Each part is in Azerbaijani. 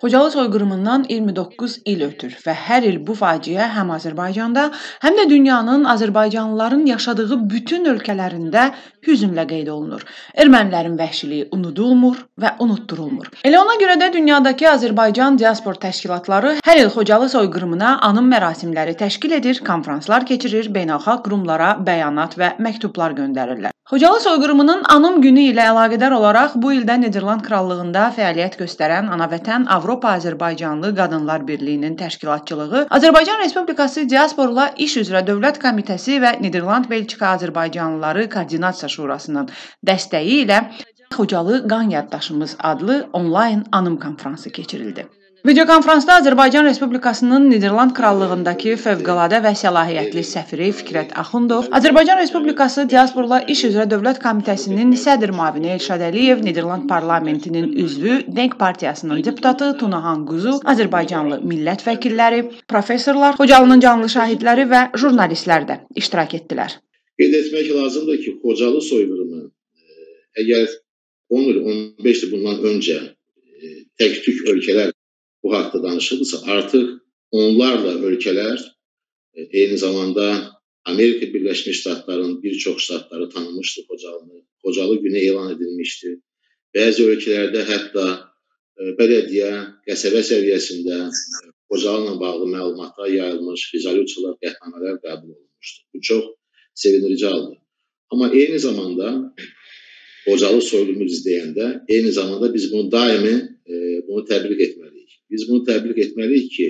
Xocalı soyqırımından 29 il ötür və hər il bu faciə həm Azərbaycanda, həm də dünyanın Azərbaycanlıların yaşadığı bütün ölkələrində hüznlə qeyd olunur. Ermənilərin vəhşiliyi unudulmur və unutdurulmur. Elə ona görə də dünyadakı Azərbaycan diaspor təşkilatları hər il Xocalı soyqırımına anım mərasimləri təşkil edir, konfranslar keçirir, beynəlxalq qurumlara bəyanat və məktublar göndərirlər. Xocalı soyqırımının anım günü ilə əlaqədar olaraq bu ildə Niderland Krallığında fəaliyyət göstərən Anavətən Avropa Azərbaycanlı Qadınlar Birliyinin təşkilatçılığı Azərbaycan Respublikası Diasporla İş üzrə Dövlət Komitəsi və Niderland Belçika Azərbaycanlıları Koordinasiya Şurasının dəstəyi ilə Xocalı Qan Yaddaşımız adlı onlayn anım konfransı keçirildi. Videokonfransda Azərbaycan Respublikasının Niderland Krallığındakı fövqəladə və səlahiyyətli səfiri Fikrət Axundov, Azərbaycan Respublikası Diasporla İş üzrə Dövlət Komitəsinin sədr müavini Elşad Əliyev, Niderland parlamentinin üzvü Denk partiyasının deputatı Tunahan Quzu, Azərbaycanlı millət vəkilləri, professorlar, Xocalının canlı şahidləri və jurnalistlər də iştirak etdilər. Qeyd etmək lazımdır ki, Xocalı soyqırımı e, əgər 10 il, 15 il bundan öncə e, tək-tük ölkələr bu haqda danışılırsa, artıq onlarla ölkələr e, eyni zamanda Amerika Birləşmiş Ştatlarının bir çox ştatları tanımışdı Xocalını. Xocalı günü elan edilmişdi. Bəzi ölkələrdə hətta e, bələdiyyə, qəsəbə səviyyəsində e, Xocalı ilə bağlı məlumatlar yayılmış, rezolyusiyalar, qətnamələr qəbul olunmuşdu. Bu çox sevindirici haldır. Amma eyni zamanda Xocalı soyqırımı izləyəndə, eyni zamanda biz bunu daimi e, bunu təbliğ etməliyik. Biz bunu təbliğ etməliyik ki,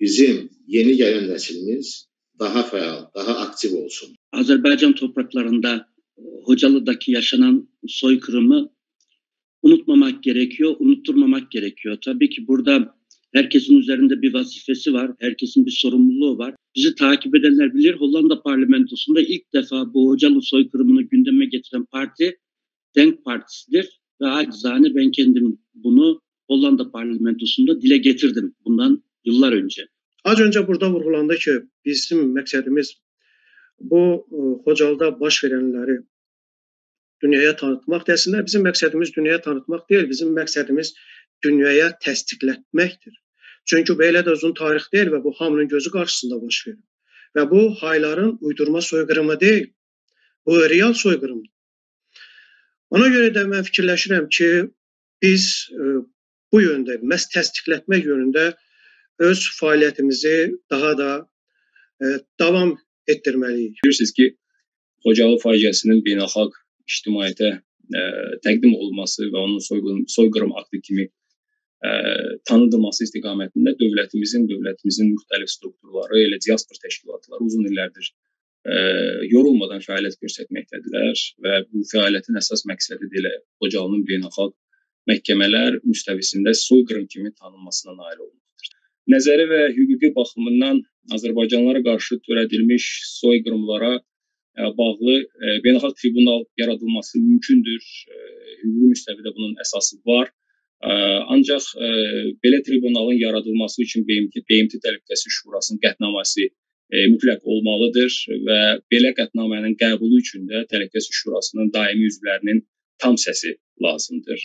bizim yeni gələn nəsilimiz daha fəal, daha aktiv olsun. Azərbaycan topraklarında Hocalı'daki yaşanan soykırımı unutmamak gerekiyor, unutturmamak gerekiyor. Tabii ki burada herkesin üzerinde bir vazifesi var, herkesin bir sorumluluğu var. Bizi takip edenler bilir Hollanda parlamentosunda ilk defa bu Hocalı soykırımını gündeme getiren parti Denk Partisi'dir. Ve acizane ben kendim bunu Hollanda parlamentosunda dile getirdim bundan yıllar önce. Az önce burada vurgulandı ki bizim məqsədimiz bu e, Xocalıda baş verənləri dünyaya tanıtmaq. Əslində bizim məqsədimiz dünyaya tanıtmaq deyil, bizim məqsədimiz dünyaya təsdiqlətməkdir. Çünki belə də uzun tarix deyil və bu hamının gözü qarşısında baş verir. Və bu hayların uydurma soyqırımı deyil. Bu real soyqırımdır. Ona görə də mən fikirləşirəm ki, biz e, bu yöndə məhz təsdiqlətmək yönündə öz fəaliyyətimizi daha da e, davam etdirməliyik. Bilirsiniz ki, Xocalı faciəsinin beynəlxalq ictimaiyyətə e, təqdim olunması və onun soyqırım, soyqırım aktı kimi ə, e, tanıdılması istiqamətində dövlətimizin, dövlətimizin müxtəlif strukturları, elə diaspor təşkilatları uzun illərdir ə, yorulmadan fəaliyyət göstərməkdədirlər və bu fəaliyyətin əsas məqsədi də elə Xocalının beynəlxalq məhkəmələr müstəvisində soyqırım kimi tanınmasına nail olmaqdır. Nəzəri və hüquqi baxımından Azərbaycanlılara qarşı törədilmiş soyqırımlara e, bağlı e, beynəlxalq tribunal yaradılması mümkündür. E, hüquqi müstəvidə bunun əsası var. Ancaq belə tribunalın yaradılması üçün BMT, BMT Təhlükəsizlik Şurasının qətnaməsi mütləq olmalıdır və belə qətnamənin qəbulu üçün də Təhlükəsizlik Şurasının daimi üzvlərinin tam səsi lazımdır.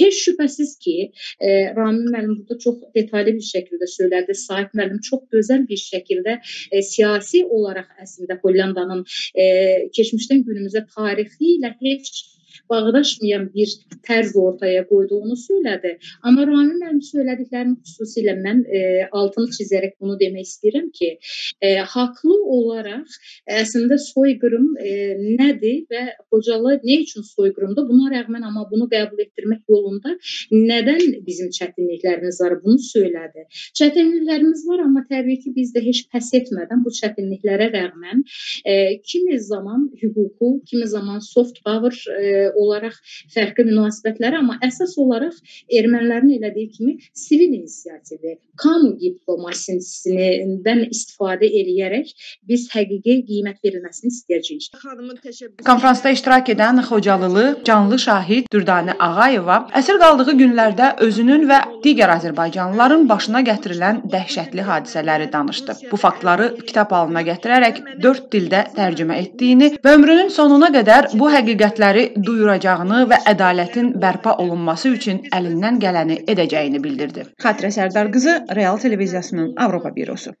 Heç şübhəsiz ki, e, Ramin müəllim burada çox detallı bir şəkildə söylədi. Sahib müəllim çox gözəl bir şəkildə e, siyasi olaraq əslində Hollandanın e, keçmişdən günümüzə tarixi ilə heç bağdaşmayan bir tərz ortaya qoyduğunu söylədi. Amma Ramin mənim söylədiklərimi xüsusilə mən e, altını çizərək bunu demək istəyirəm ki, e, haqlı olaraq əslində soyqırım e, nədir və Xocalı nə üçün soyqırımdır? Buna rəğmən amma bunu qəbul etdirmək yolunda nədən bizim çətinliklərimiz var? Bunu söylədi. Çətinliklərimiz var, amma təbii ki, biz də heç pəs etmədən bu çətinliklərə rəğmən e, kimi zaman hüququ, kimi zaman soft power e, olaraq fərqli münasibətləri, amma əsas olaraq ermənilərin elədiyi kimi sivil inisiativi, kamu diplomasiyasından istifadə eləyərək biz həqiqi qiymət verilməsini istəyəcəyik. Xanımın təşəbbüsü. Konfransda iştirak edən Xocalılı canlı şahid Dürdanə Ağayeva əsir qaldığı günlərdə özünün və digər azərbaycanlıların başına gətirilən dəhşətli hadisələri danışdı. Bu faktları kitab halına gətirərək 4 dildə tərcümə etdiyini və ömrünün sonuna qədər bu həqiqətləri duyur duyuracağını və ədalətin bərpa olunması üçün əlindən gələni edəcəyini bildirdi. Xatirə Sərdar qızı Real televiziyasının Avropa bürosu.